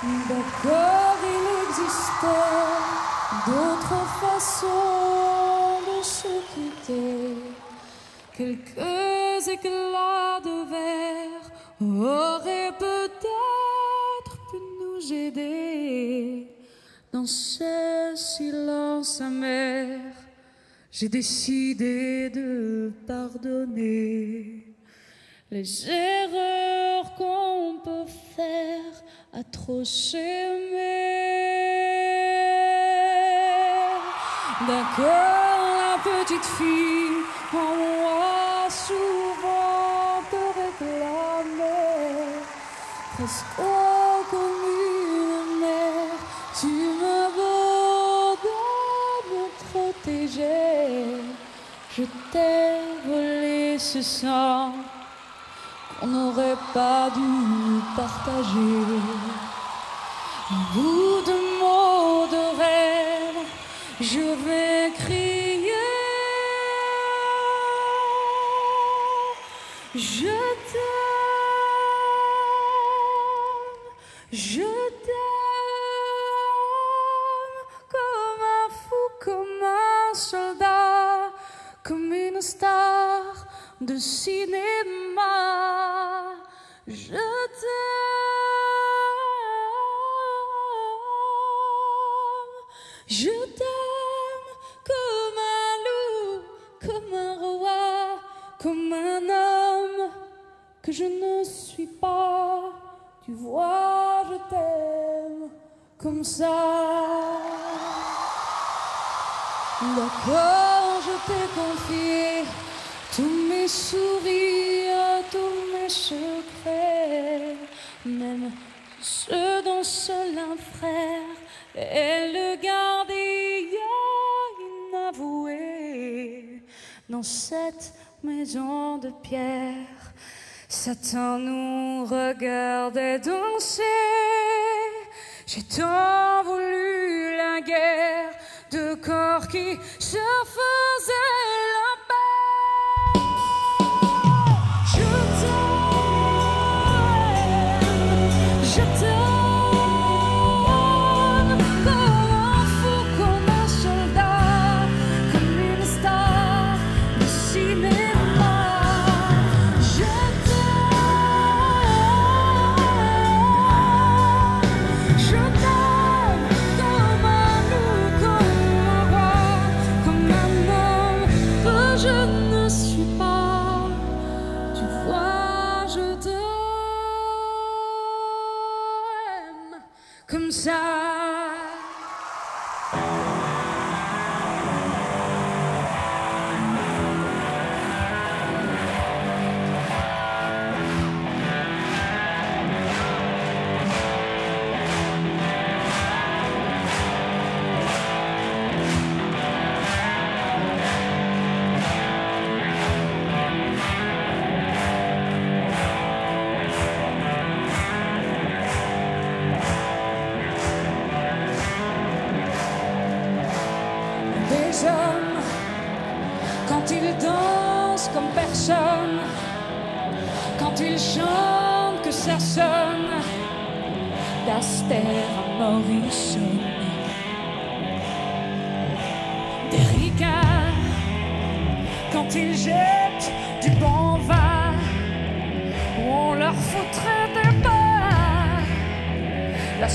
D'accord, il existait d'autres façons de se quitter. Quelques éclats de verre auraient peut-être pu nous aider. Dans ce silence amer, j'ai décidé de pardonner les erreurs qu'on peut faire à trop s'aimer. D'accord, la petite fille en moi souvent te réclamait, presque comme une mère, tu me veux me protéger. Je t'ai volé ce sang qu'on n'aurait pas dû partager. Au bout de mots de rêve, je vais crier. Je t'aime, je t'aime comme un fou, comme un soldat, comme une star de cinéma. Je t'aime, je t'aime comme un loup, comme un roi, comme un homme que je ne suis pas. Tu vois, je t'aime comme ça. Mes sourires, tous mes secrets, même ceux dont seul un frère est le gardien inavoué. Dans cette maison de pierre, Satan nous regardait danser. J'ai tant voulu la guerre de corps qui se faisaient la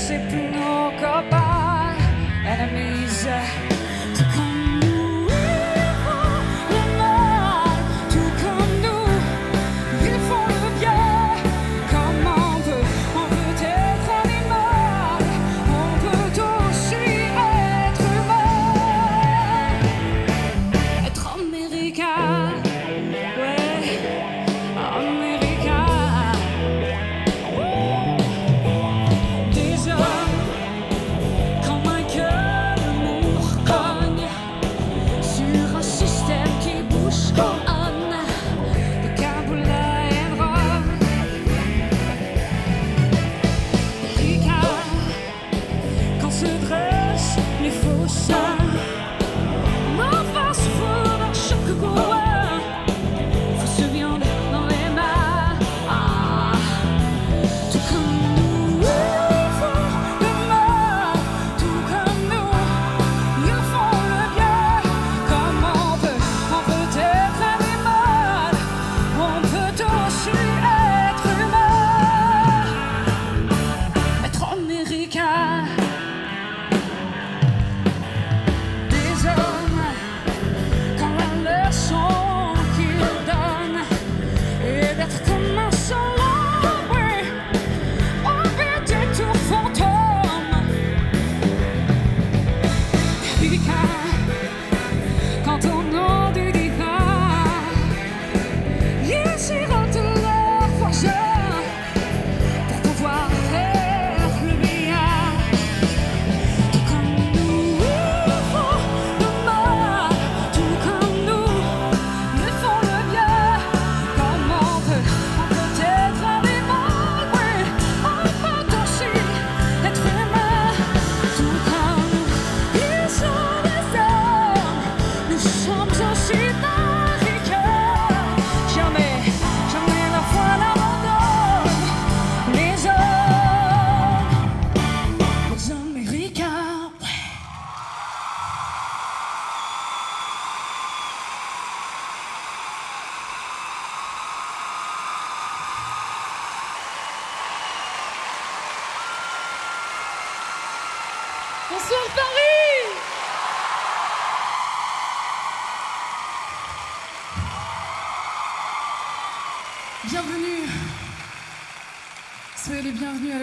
C'est plus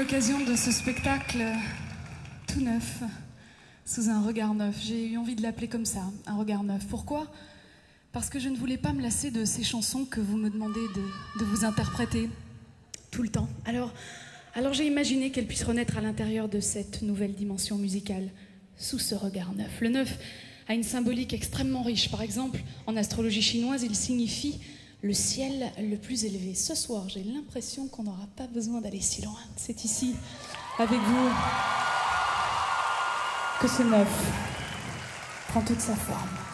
l'occasion de ce spectacle tout neuf, sous un regard neuf. J'ai eu envie de l'appeler comme ça, un regard neuf. Pourquoi? Parce que je ne voulais pas me lasser de ces chansons que vous me demandez de, vous interpréter tout le temps. Alors, alors j'ai imaginé qu'elles puissent renaître à l'intérieur de cette nouvelle dimension musicale, sous ce regard neuf. Le neuf a une symbolique extrêmement riche. Par exemple, en astrologie chinoise, il signifie le ciel le plus élevé. Ce soir, j'ai l'impression qu'on n'aura pas besoin d'aller si loin. C'est ici, avec vous, que ce neuf prend toute sa forme.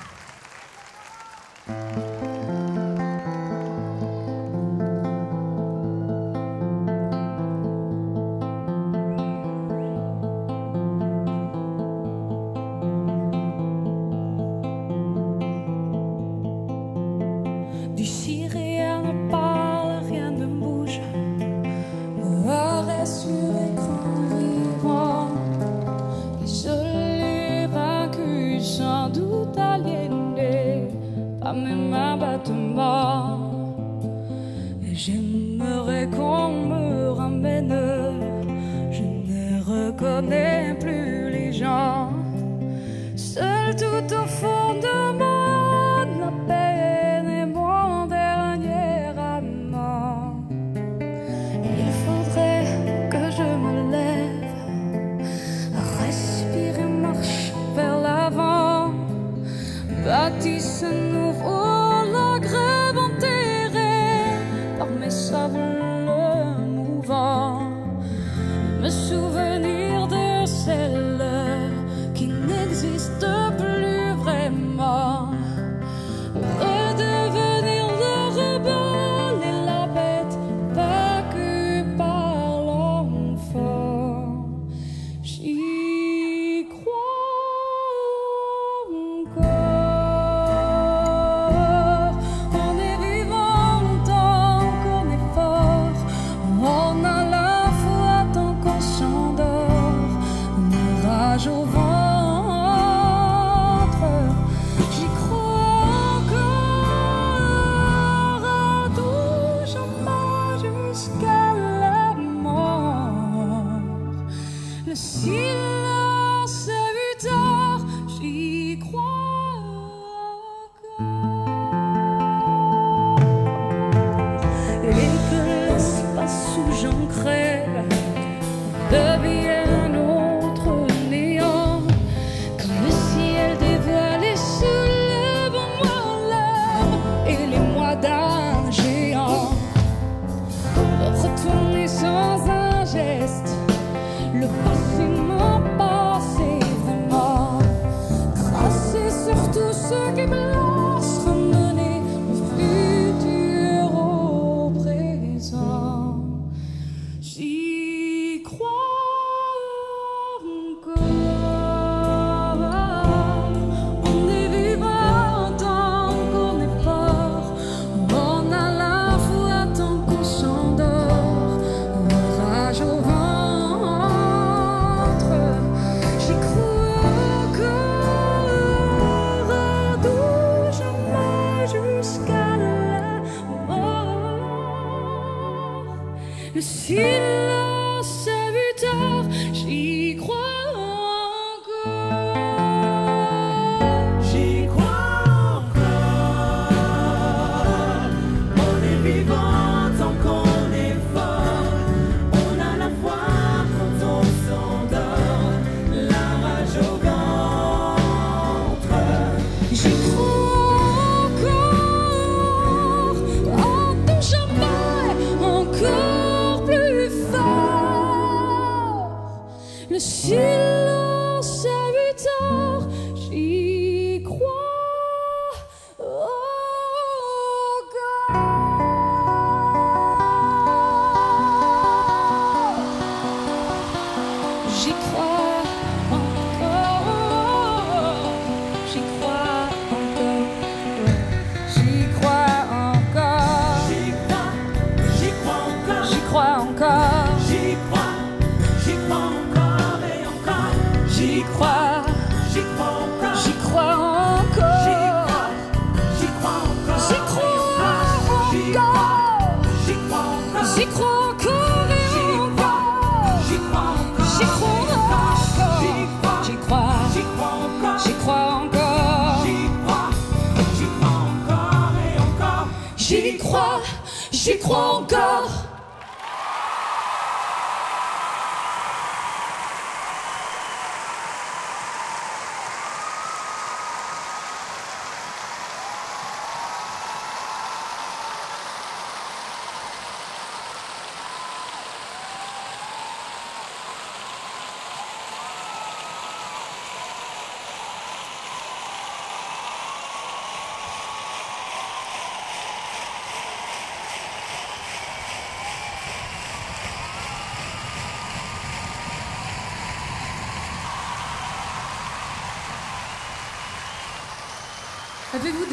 the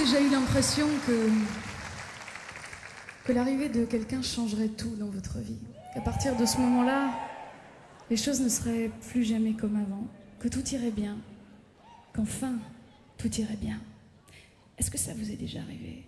déjà eu l'impression que l'arrivée de quelqu'un changerait tout dans votre vie Qu'à partir de ce moment-là, les choses ne seraient plus jamais comme avant, que tout irait bien, qu'enfin tout irait bien. Est-ce que ça vous est déjà arrivé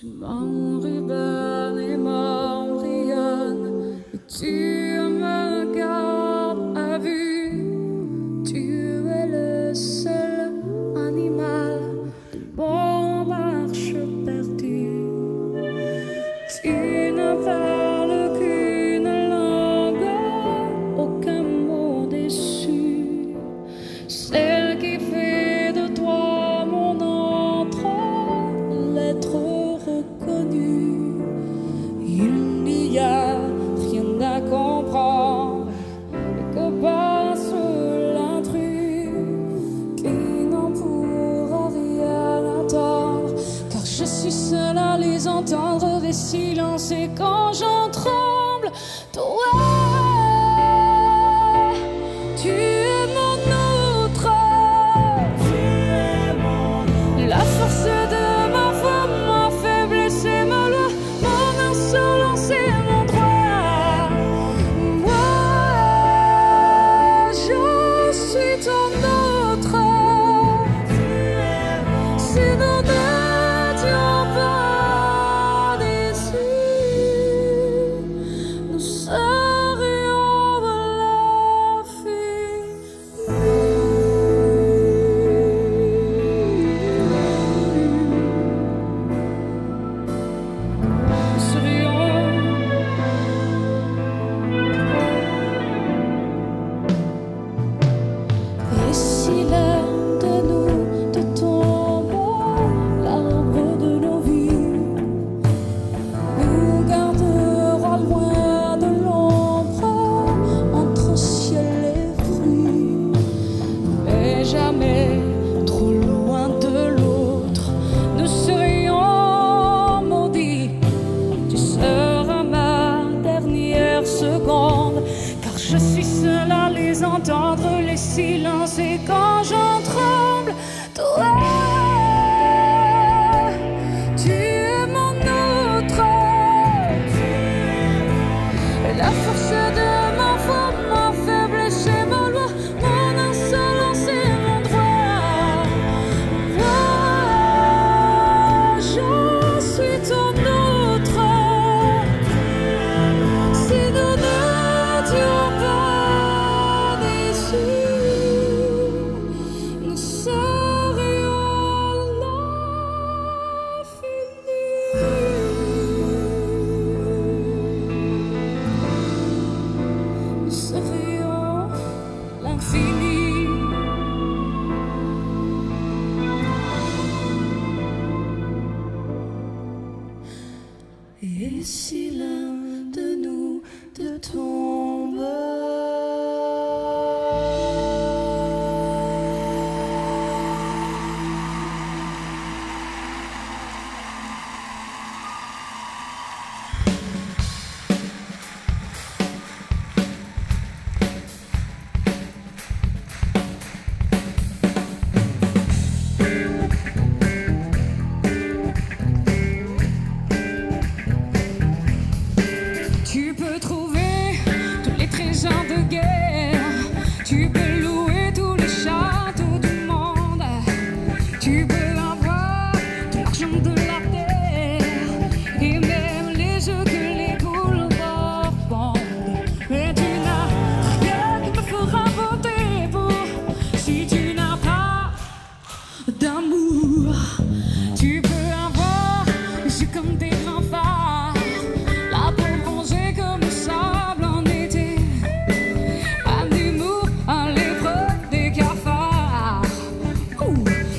Tu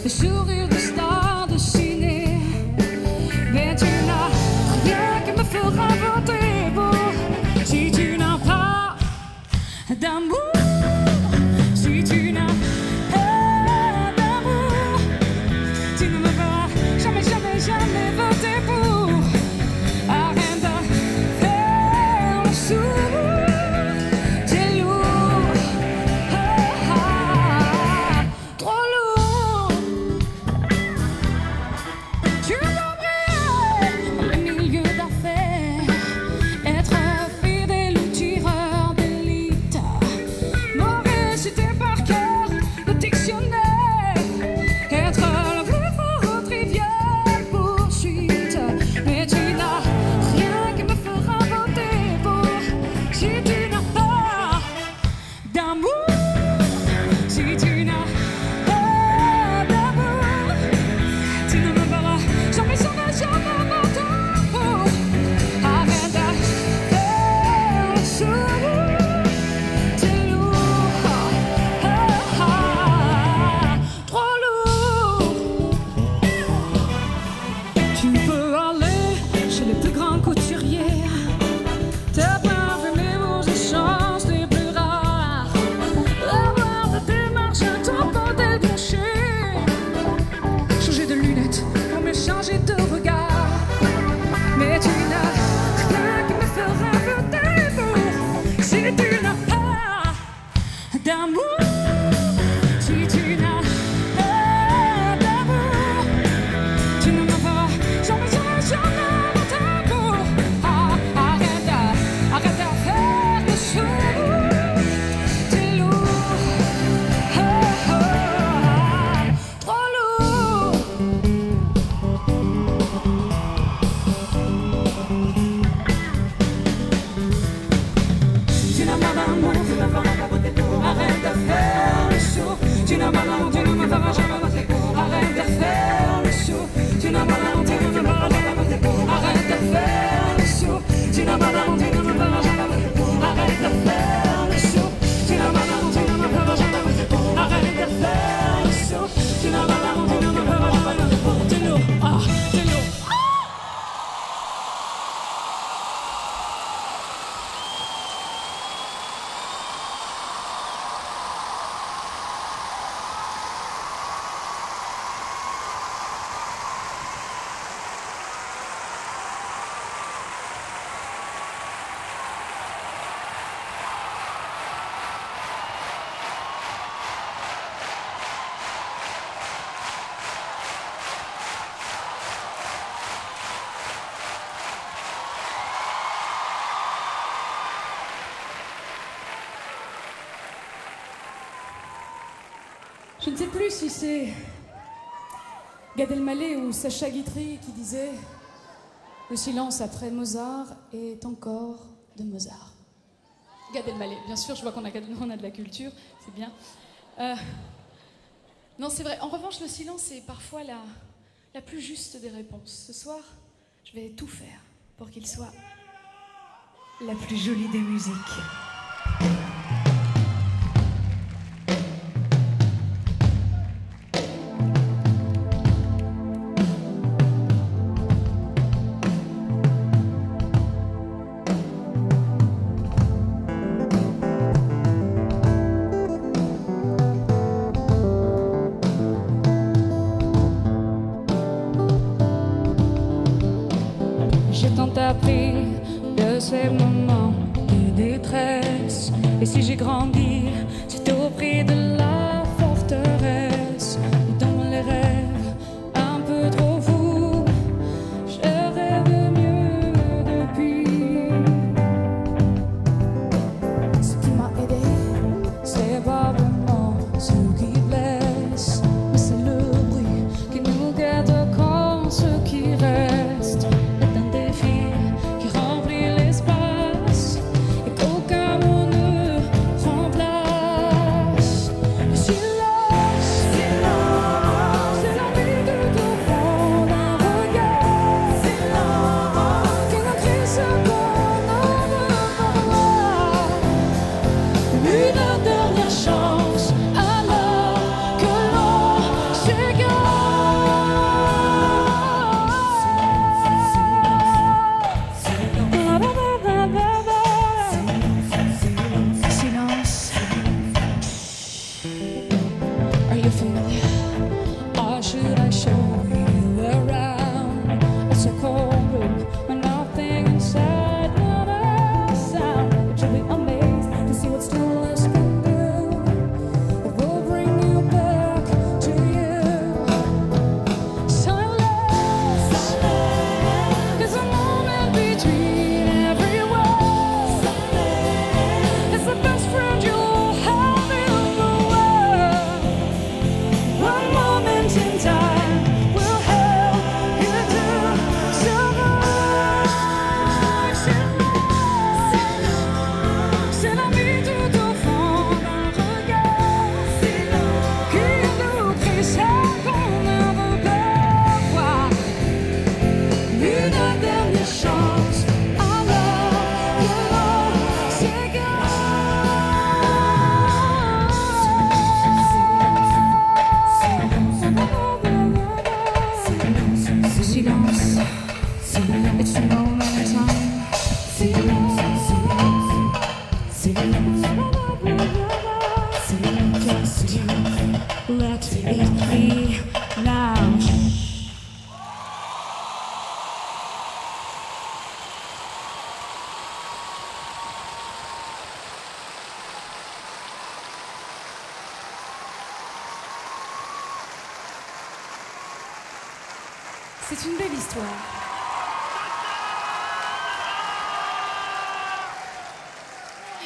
Jour Je ne sais plus si c'est Gad Elmaleh ou Sacha Guitry qui disait Le silence après Mozart est encore de Mozart. Gad Elmaleh, bien sûr, je vois qu'on a, de la culture, c'est bien. Euh, non, c'est vrai. En revanche, le silence est parfois la, la plus juste des réponses. Ce soir, je vais tout faire pour qu'il soit la plus jolie des musiques.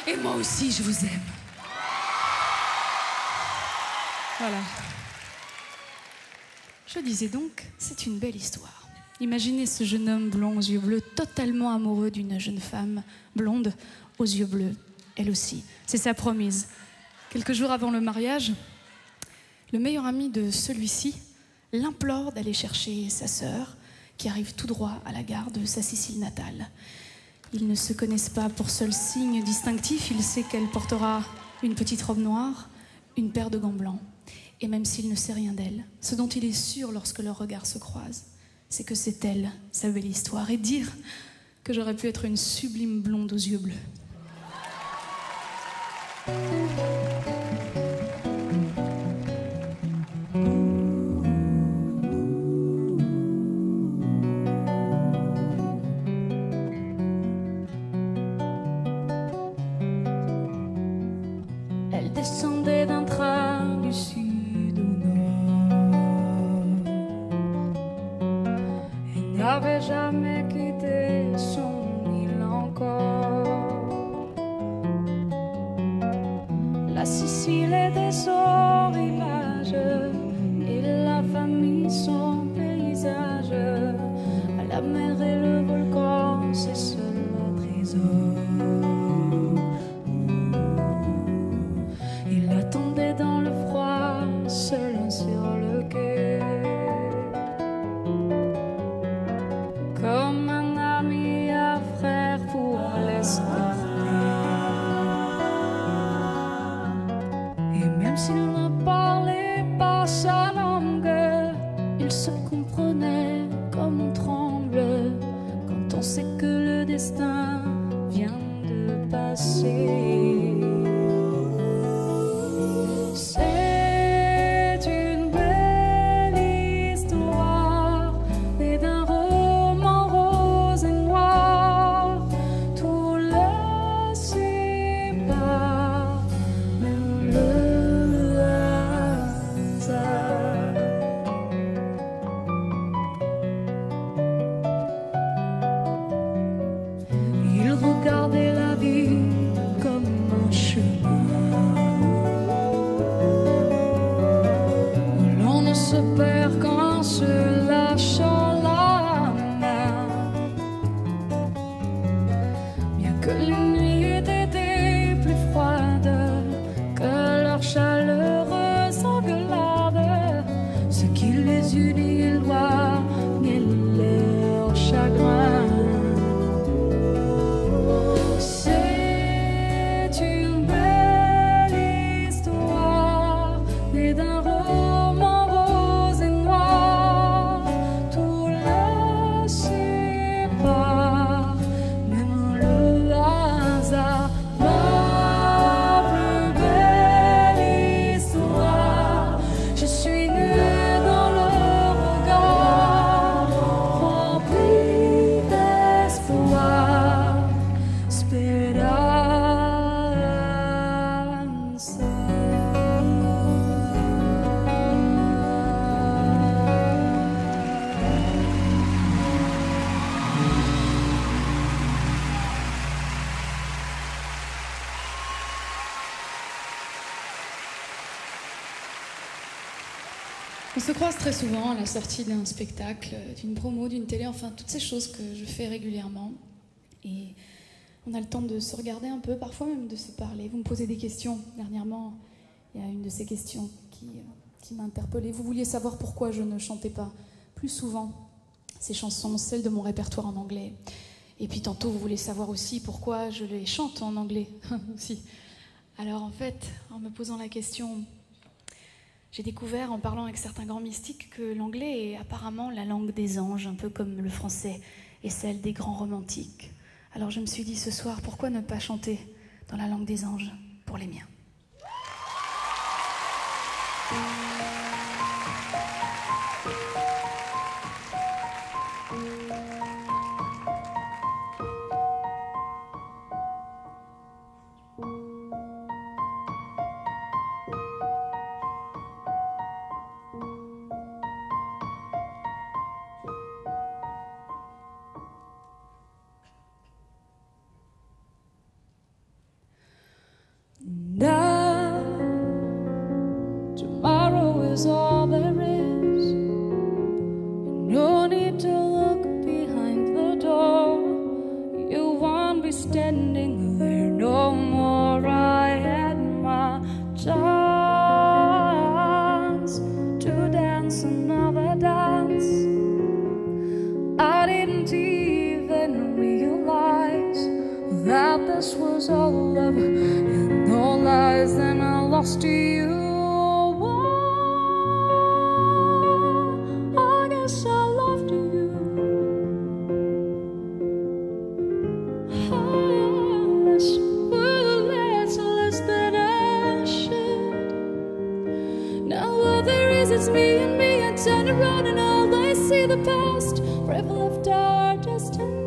Et moi aussi, je vous aime. Voilà. Je disais donc, c'est une belle histoire. Imaginez ce jeune homme blond aux yeux bleus, totalement amoureux d'une jeune femme blonde aux yeux bleus, elle aussi. C'est sa promise. Quelques jours avant le mariage, le meilleur ami de celui-ci l'implore d'aller chercher sa sœur, qui arrive tout droit à la gare de sa Sicile natale. Ils ne se connaissent pas pour seul signe distinctif, il sait qu'elle portera une petite robe noire, une paire de gants blancs. Et même s'il ne sait rien d'elle, ce dont il est sûr lorsque leurs regards se croisent, c'est que c'est elle, sa belle histoire, et dire que j'aurais pu être une sublime blonde aux yeux bleus. Se croise très souvent à la sortie d'un spectacle, d'une promo, d'une télé, enfin toutes ces choses que je fais régulièrement. Et on a le temps de se regarder un peu, parfois même de se parler. Vous me posez des questions. Dernièrement, il y a une de ces questions qui, euh, qui m'a interpellée. Vous vouliez savoir pourquoi je ne chantais pas plus souvent ces chansons, celles de mon répertoire en anglais. Et puis tantôt, vous voulez savoir aussi pourquoi je les chante en anglais aussi. Alors en fait, en me posant la question, j'ai découvert en parlant avec certains grands mystiques que l'anglais est apparemment la langue des anges, un peu comme le français est celle des grands romantiques. Alors je me suis dit ce soir, pourquoi ne pas chanter dans la langue des anges pour les miens? Me and me. I turn around and all I see the past. Forever left our destiny.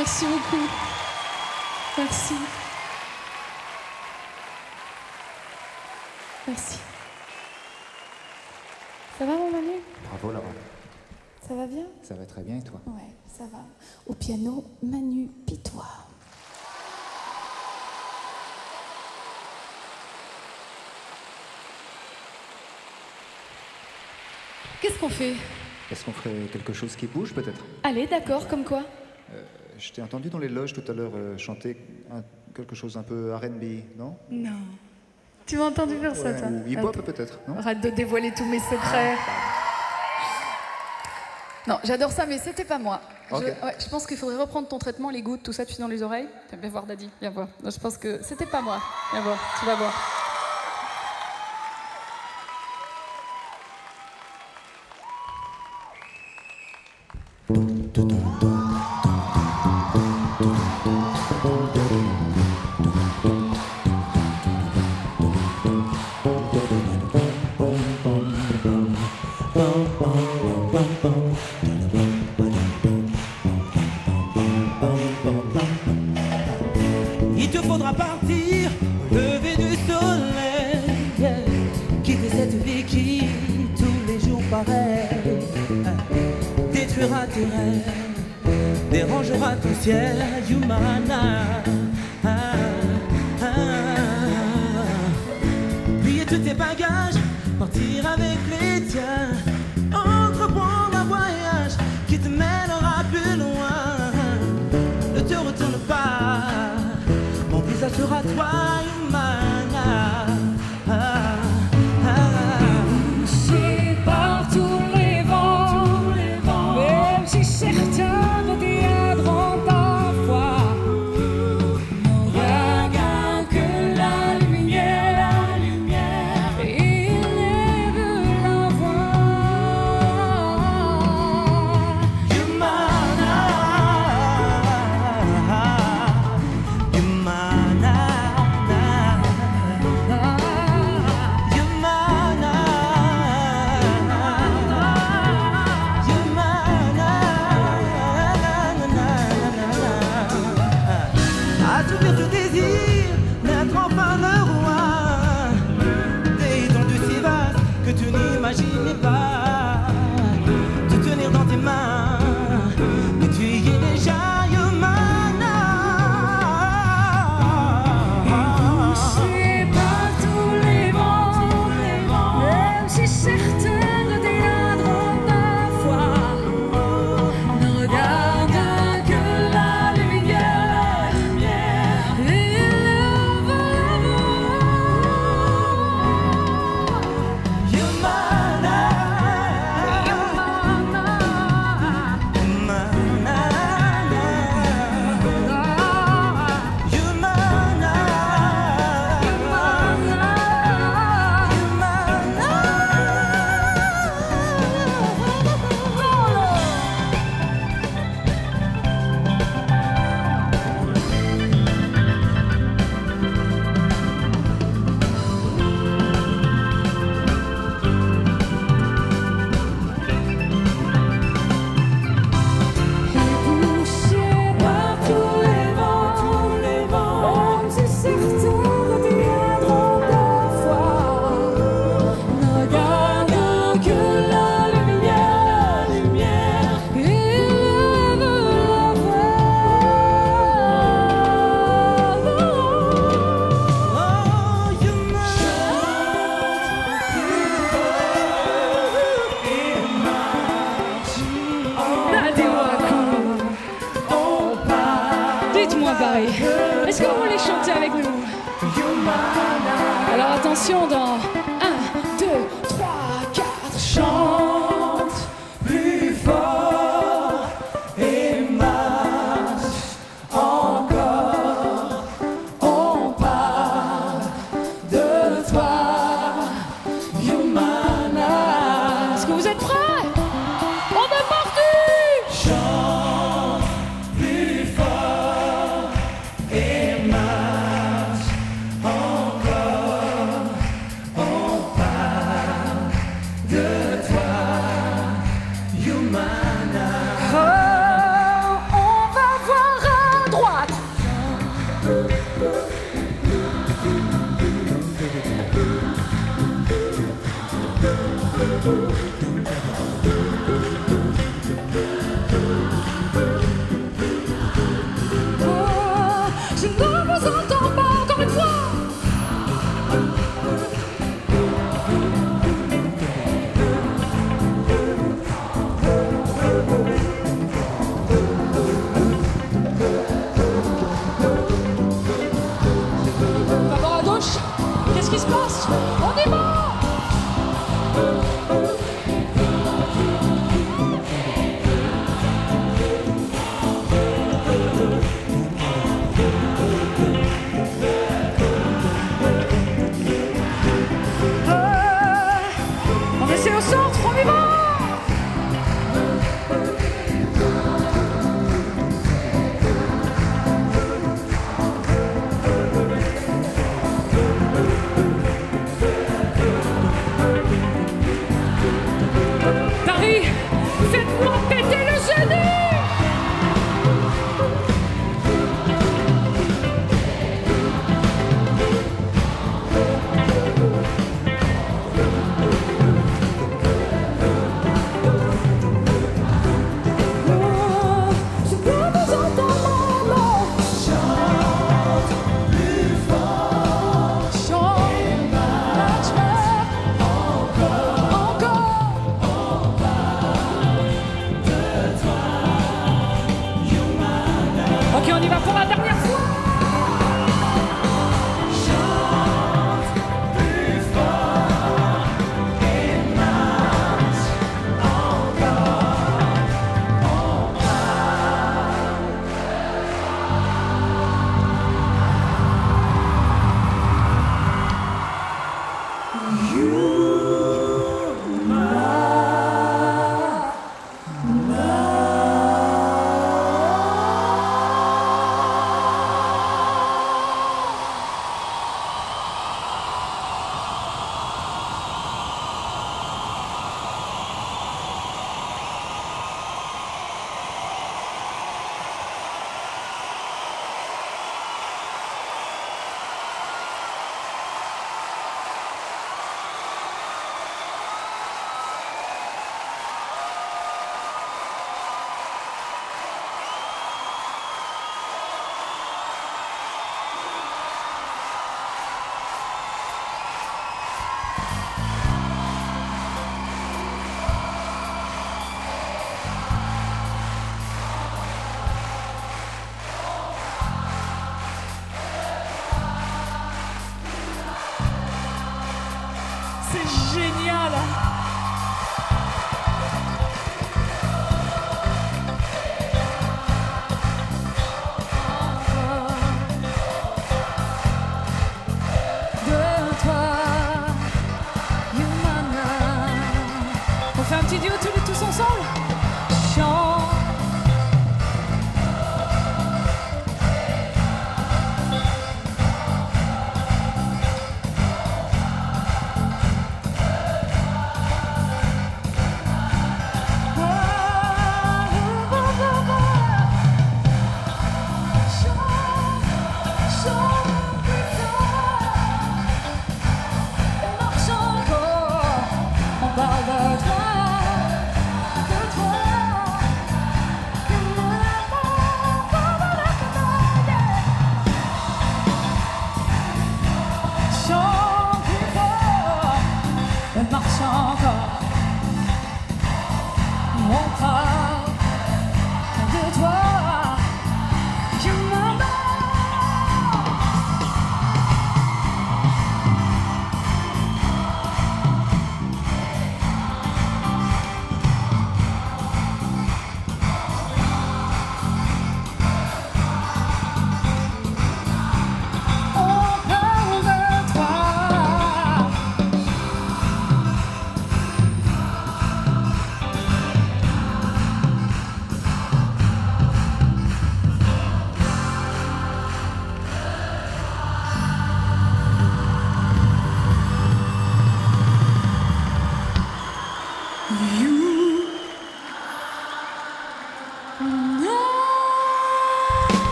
Merci beaucoup. Merci. Merci. Ça va mon Manu Bravo Laura. Ça va bien? Ça va très bien et toi? Ouais, ça va. Au piano, Manu Pitois. Qu'est-ce qu'on fait? Est-ce qu'on ferait quelque chose qui bouge peut-être? Allez, d'accord, comme quoi? Je t'ai entendu dans les loges tout à l'heure euh, chanter un- quelque chose un peu RB, non? Non. Tu m'as entendu faire ça, toi? Ou hip-hop peut-être, non? Arrête de dévoiler tous mes secrets. Non, j'adore ça, mais c'était pas moi. Je, Ok. ouais, je pense qu'il faudrait reprendre ton traitement, les gouttes, tout ça, tu sais, dans les oreilles? Viens voir, Daddy, viens voir. Non, je pense que c'était pas moi. Viens voir, tu vas voir. Partir avec les tiens,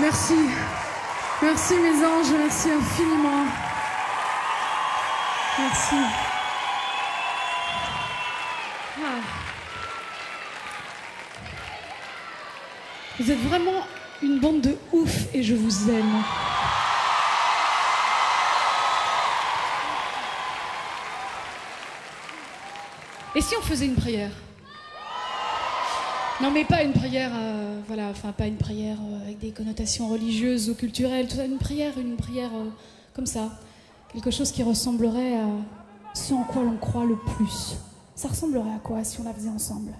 Merci. Merci mes anges, merci infiniment. Merci. Ah. Vous êtes vraiment une bande de ouf et je vous aime. Et si on faisait une prière? Non, mais pas une prière, euh, voilà, enfin pas une prière euh, avec des connotations religieuses ou culturelles, tout ça, une prière, une prière euh, comme ça, quelque chose qui ressemblerait à ce en quoi l'on croit le plus. Ça ressemblerait à quoi si on la faisait ensemble?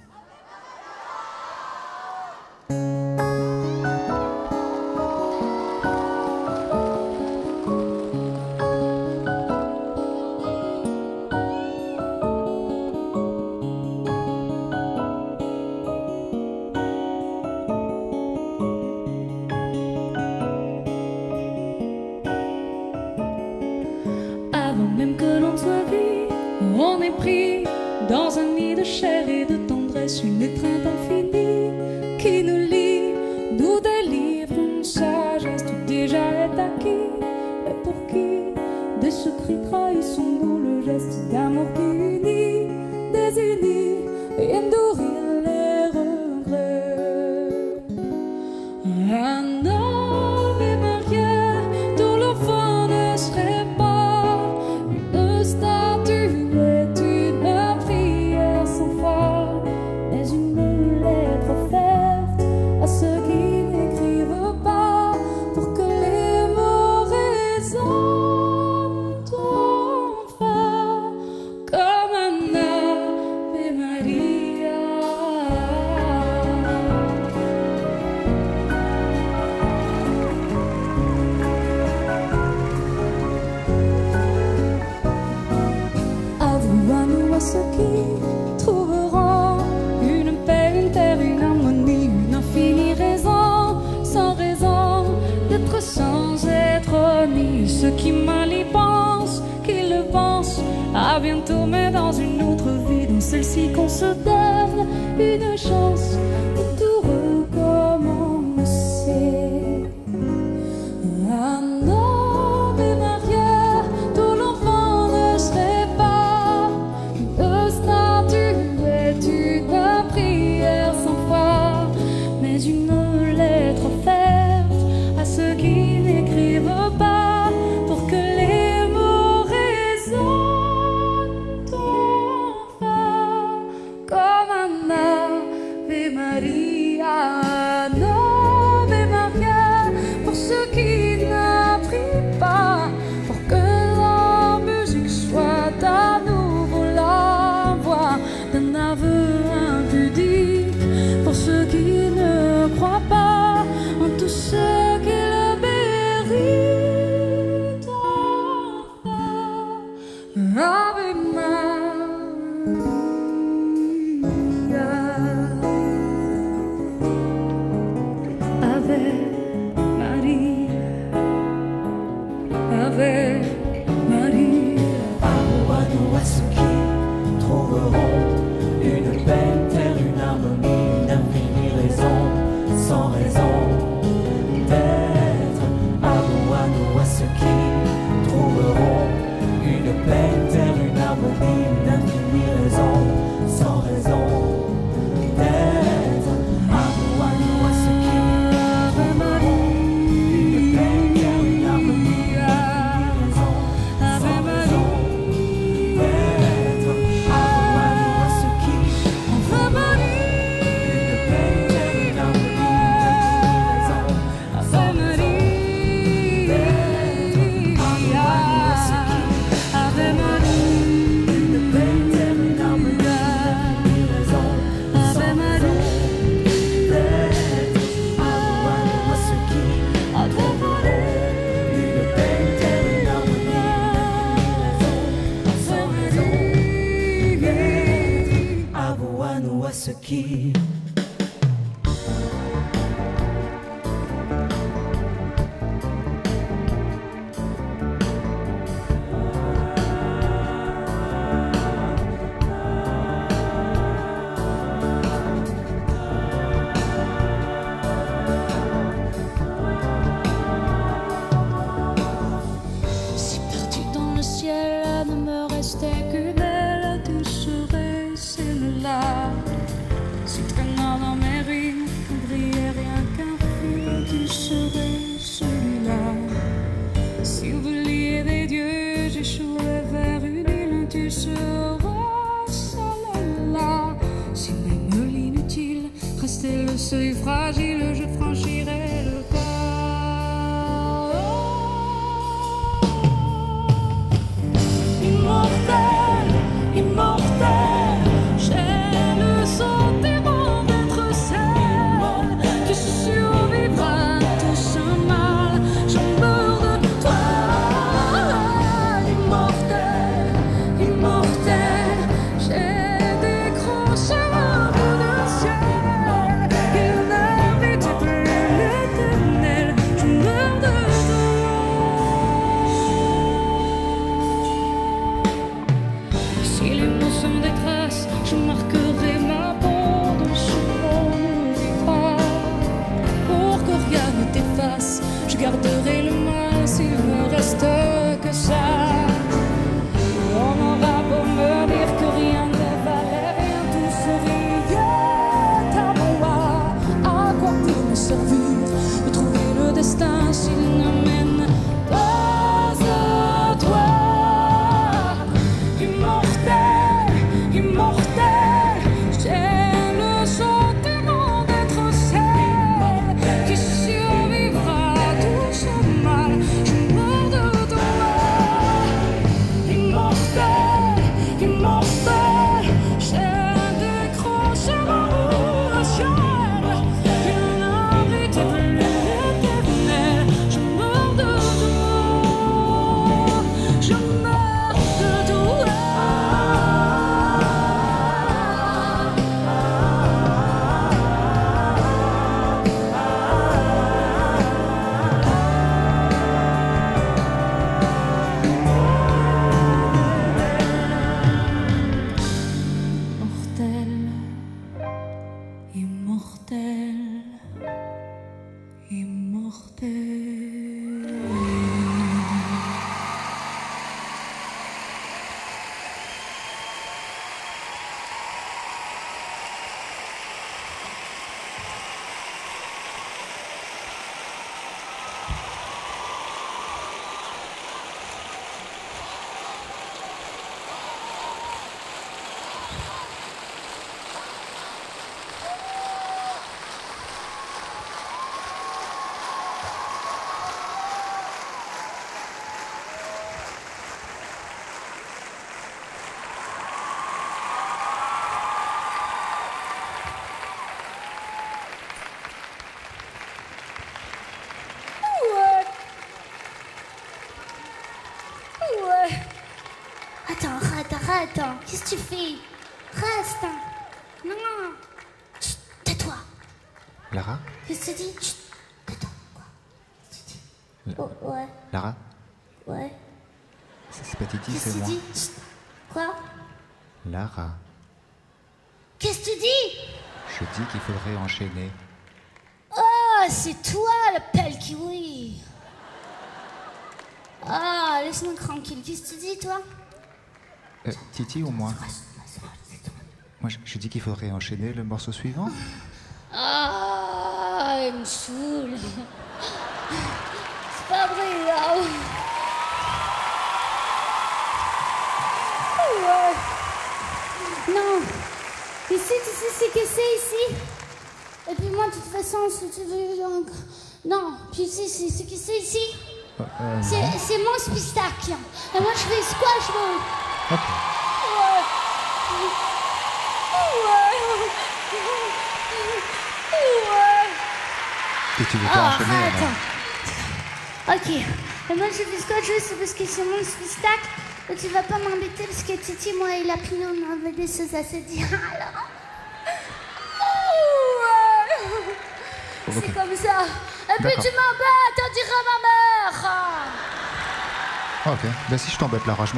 Qu'est-ce que tu fais? Reste. Non, non. Chut, tais-toi. Lara? Qu'est-ce que tu dis? Chut, tais-toi. Quoi? Qu'est-ce que tu dis? Oh, ouais, Lara? Ouais. C'est pas Titi, Qu'est-ce c'est que tu moi. dis? Chut. Quoi? Lara, Qu'est-ce que tu dis? Je dis qu'il faudrait enchaîner. Oh, c'est toi le pelle kiwi. Ah, laisse-moi tranquille. Qu'est-ce que tu dis, toi? Euh, Titi ou moi Moi, je, je dis qu'il faudrait enchaîner le morceau suivant. Ah, il me saoule. C'est pas vrai, là. Ouais. Non. Ici, tu sais ce que c'est ici Et puis moi, de toute façon, si tu veux... donc, Non, puis ici, c'est ce que c'est ici Euh, euh, C'est mon spectacle. Et moi, je fais squash ball. Ok. Et tu veux pas Oh, enchaîner alors Ok. Et moi, je fais squash ball, c'est parce que c'est mon spectacle. Et tu vas pas m'embêter parce que Titi, moi et la Pino, on avait des choses à se dire. Alors. C'est comme ça. Et puis tu m'embêtes, on dirait ma mère. Ok. Ben si je t'embête, Lara, je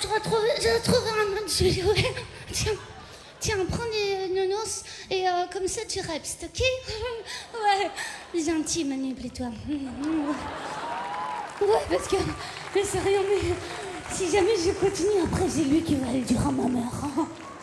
je retrouve, je un autre. Tiens, tiens, prends des nonos et euh, comme ça tu restes, ok? Ouais, gentil, manipule-toi. Ouais, parce que, mais c'est rien, mais Si jamais je continue après, c'est lui qui va le dire à ma mère.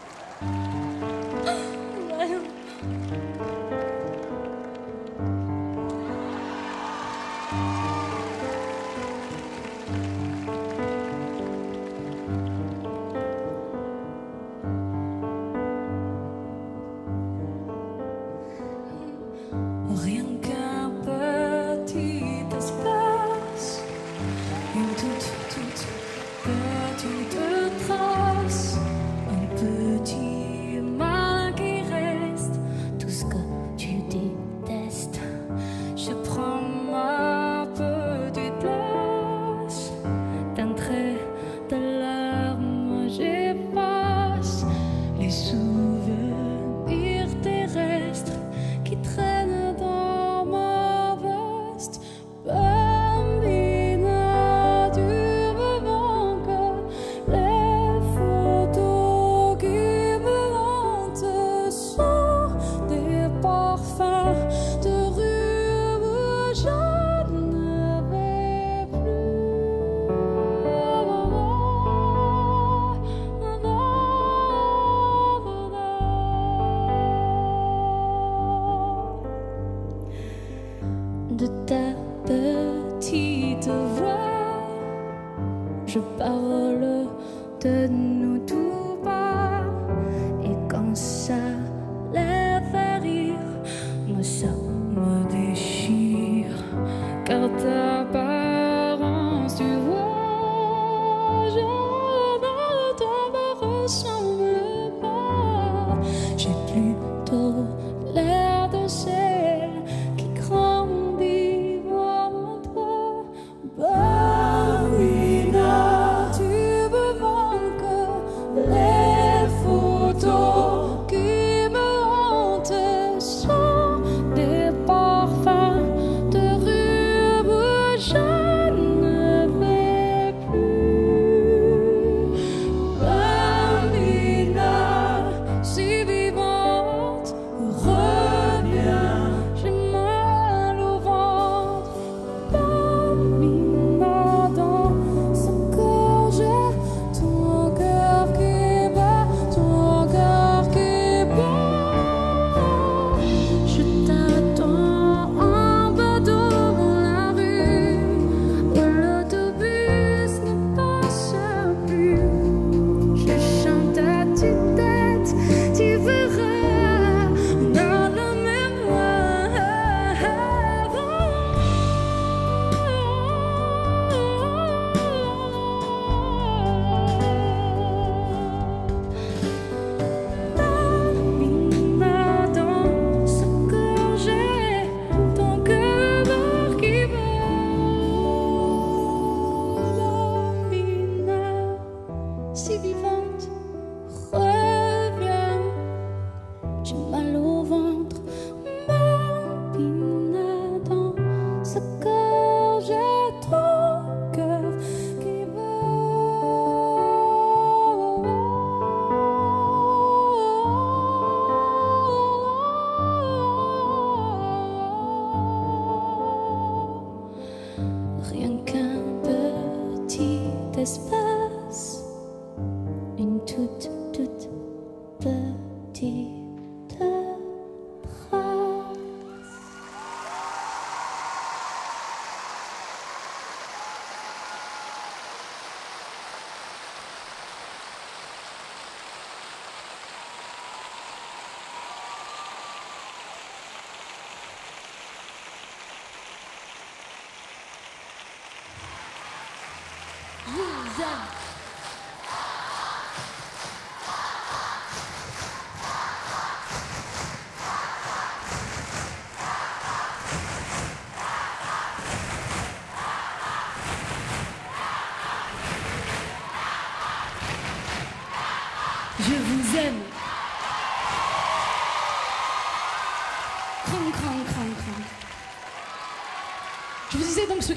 Je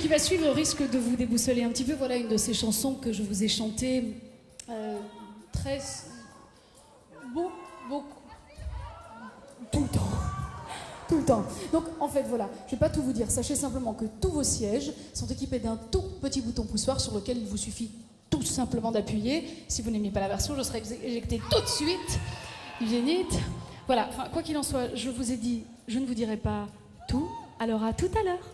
qui va suivre risque de vous déboussoler un petit peu. Voilà une de ces chansons que je vous ai chantées euh, très. Beaucoup, beaucoup. Tout le temps. Tout le temps. Donc, en fait, voilà, je ne vais pas tout vous dire. Sachez simplement que tous vos sièges sont équipés d'un tout petit bouton poussoir sur lequel il vous suffit tout simplement d'appuyer. Si vous n'aimez pas la version, je serai éjectée tout de suite. Génite. Voilà, enfin, quoi qu'il en soit, je vous ai dit, je ne vous dirai pas tout. Alors, à tout à l'heure.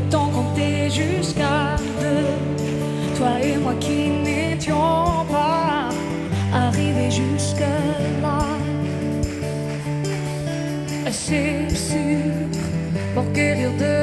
peut-on compter jusqu'à deux Toi et moi qui n'étions pas arrivés jusque-là. C'est sûr pour guérir de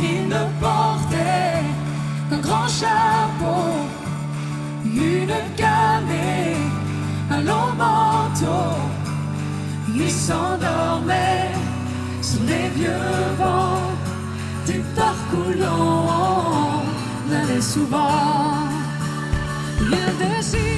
il ne portait qu'un grand chapeau, une canne un long manteau. Il s'endormait sous les vieux vents des parc où l'on allait souvent. Le désir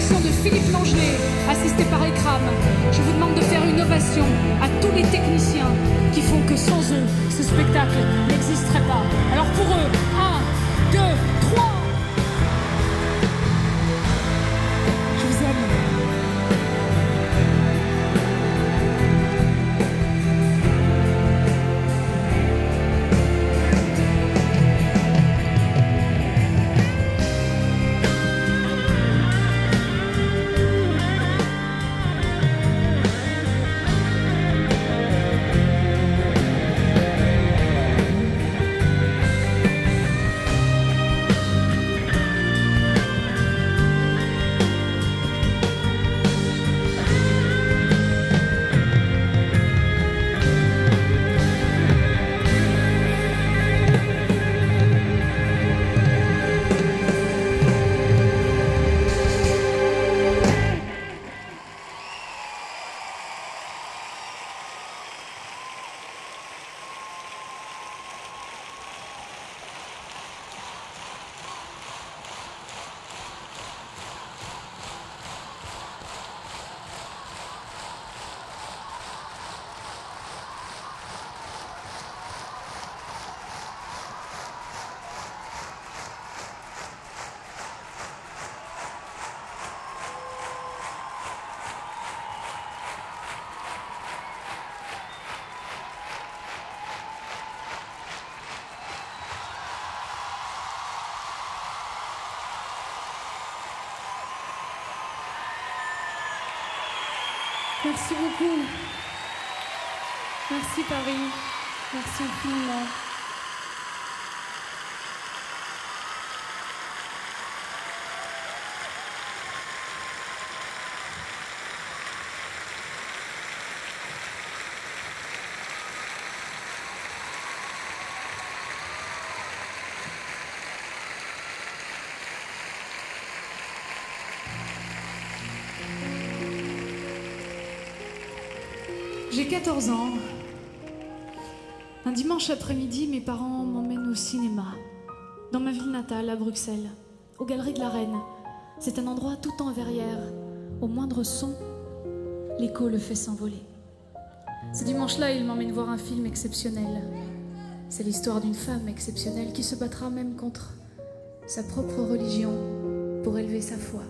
de Philippe Longelet, assisté par Ekram. Je vous demande de faire une ovation à tous les techniciens qui font que sans eux, ce spectacle n'existerait pas. Alors pour eux, 1, 2, Merci beaucoup. Merci Paris. Merci infiniment. 14 ans. Un dimanche après-midi, mes parents m'emmènent au cinéma, dans ma ville natale, à Bruxelles, aux Galeries de la Reine. C'est un endroit tout en verrière. Au moindre son, l'écho le fait s'envoler. Ce dimanche-là, ils m'emmènent voir un film exceptionnel. C'est l'histoire d'une femme exceptionnelle qui se battra même contre sa propre religion pour élever sa foi.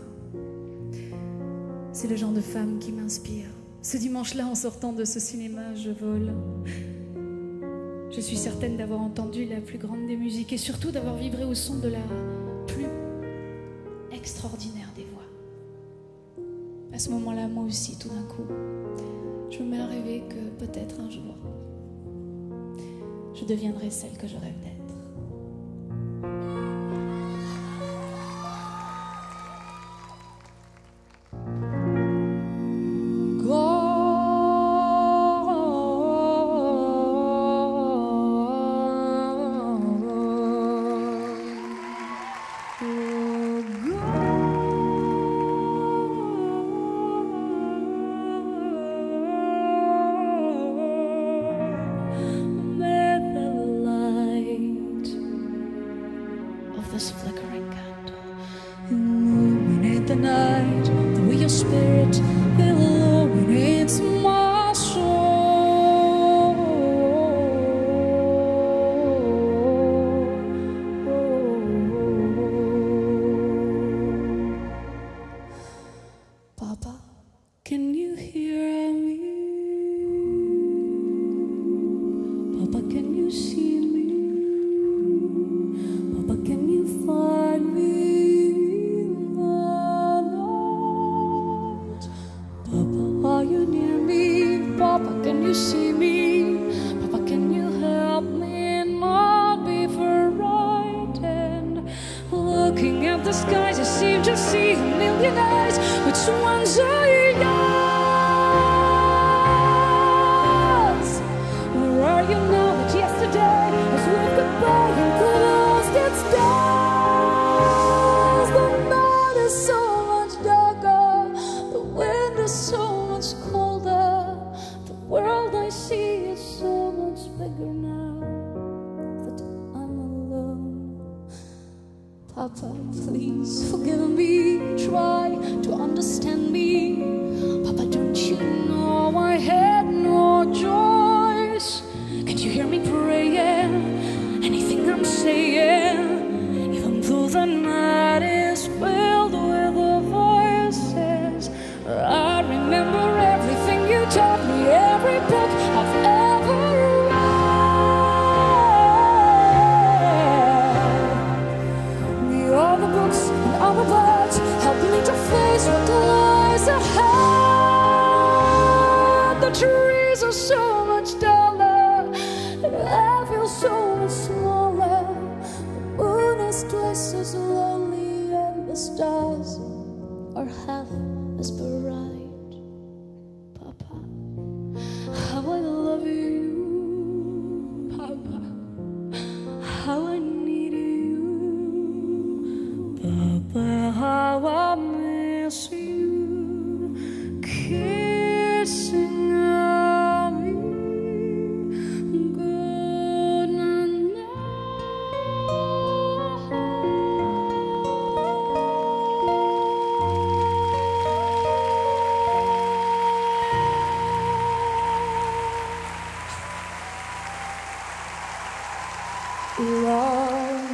C'est le genre de femme qui m'inspire. Ce dimanche-là, en sortant de ce cinéma, je vole. Je suis certaine d'avoir entendu la plus grande des musiques et surtout d'avoir vibré au son de la plus extraordinaire des voix. À ce moment-là, moi aussi, tout d'un coup, je me mets à rêver que peut-être un jour, je deviendrai celle que je rêve d'être.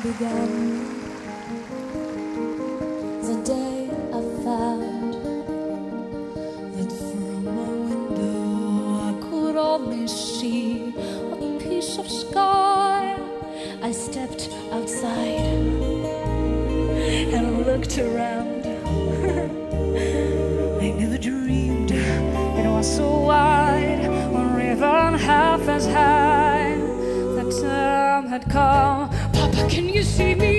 the day I found that from my window I could only see a piece of sky. I stepped outside and looked around. I never dreamed it was so wide or even half as high. The time had come. Can you see me?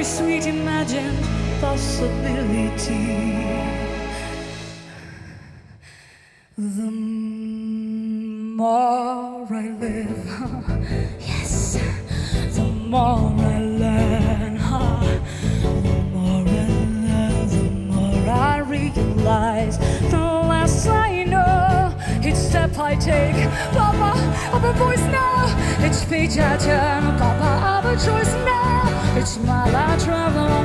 every sweet imagined possibility. The more I live, yes, the more I learn, the more I learn, the more I realize, the less I know. Each step I take, Papa, I'm a voice now. Each page I turn, Papa, I'm a choice now. It's my life traveling.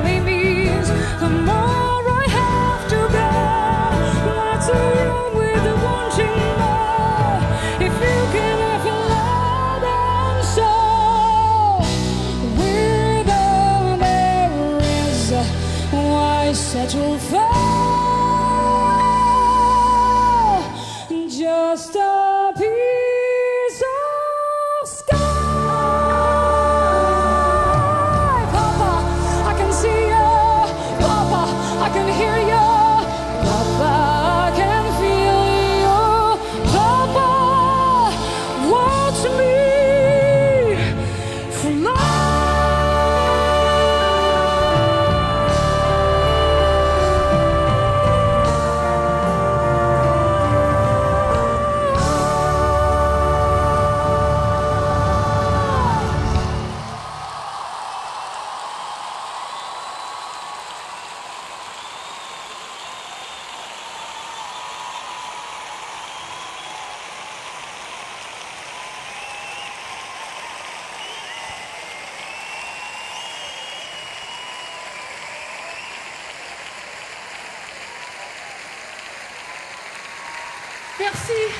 Merci.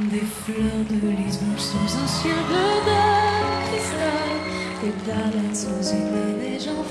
Des fleurs de Lisbonne sous un ciel bleu de cristal, des balades sous une neige en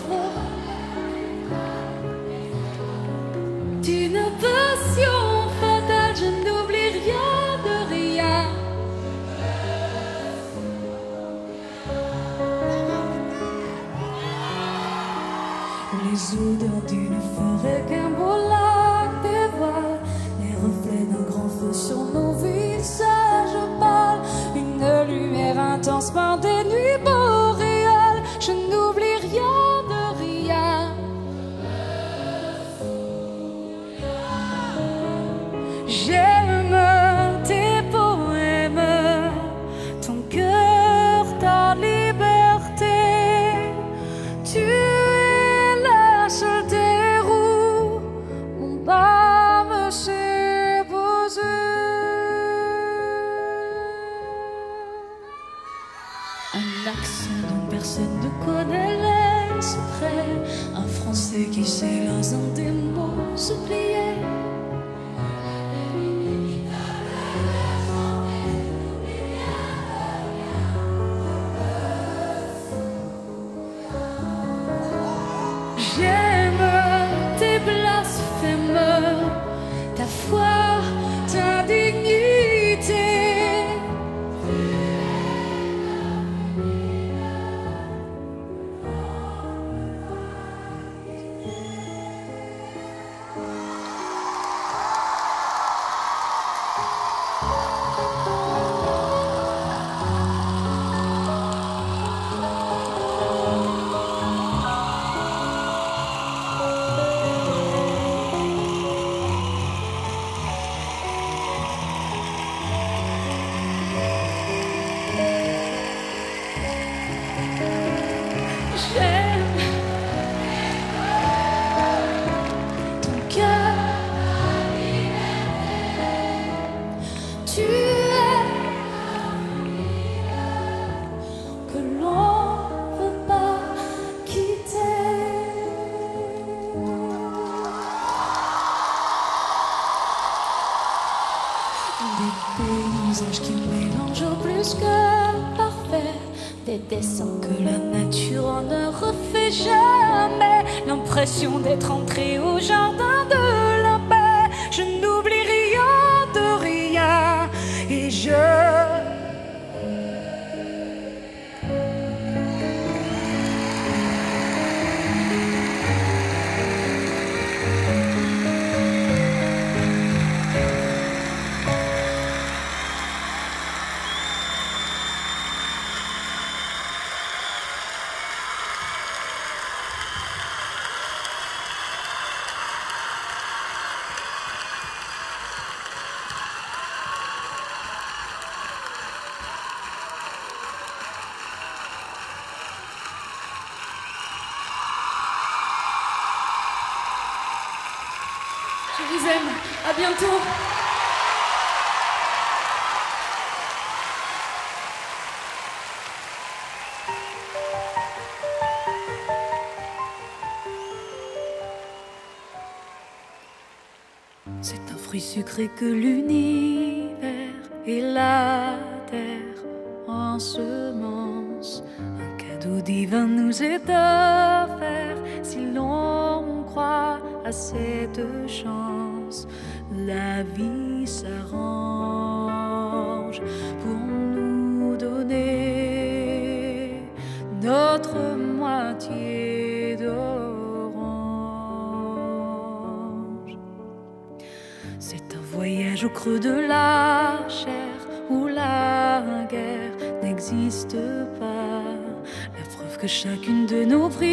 C'est un fruit sucré que l'univers et la terre en semence. Un cadeau divin nous est offert si l'on croit à cette chance. La vie s'arrange pour nous donner notre moitié d'orange. C'est un voyage au creux de la chair où la guerre n'existe pas. La preuve que chacune de nos prières